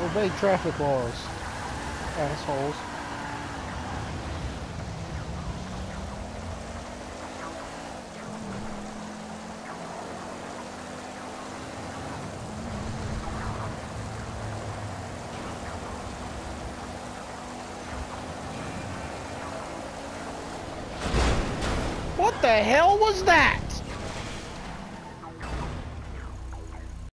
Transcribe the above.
Obey traffic laws, assholes. What the hell was that?